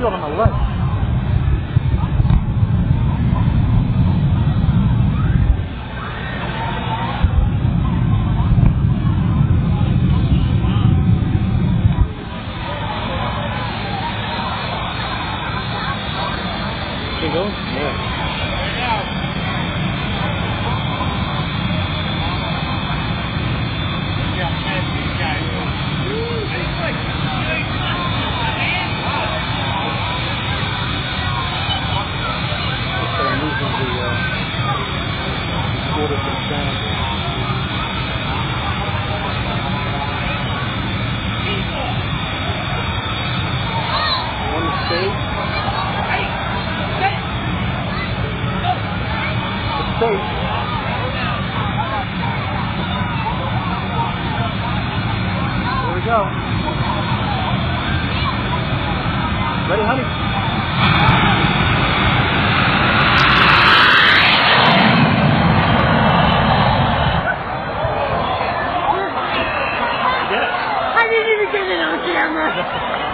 korkuyorum Allah. There you go. Yeah. States. Here we go. Ready, honey? How did you get it on camera?